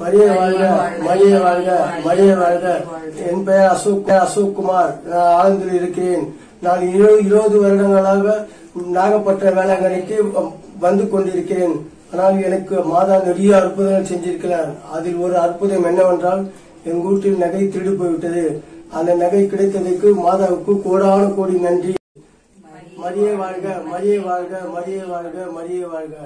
மரிய வாழ்க மரிய வாழ்க மரிய வாழ்க. என் பெயர் அசோக் அசோக் குமார். நான் ஆழ்ந்தில் இருக்கிறேன். நான் இருபது இருபது வருடங்களாக நாகப்பட்ட வேளாங்கண்ணிக்கு வந்து கொண்டிருக்கிறேன். ஆனால் எனக்கு மாதா நிறைய அற்புதங்கள் செஞ்சிருக்கிறார். அதில் ஒரு அற்புதம் என்னவென்றால் என் வீட்டில் நகை திருடு போய்விட்டது. அந்த நகை கிடைத்ததற்கு மாதாவுக்கு கோடான கோடி நன்றி. மரிய வாழ்க மரிய வாழ்க மரிய வாழ்க மரிய வாழ்க.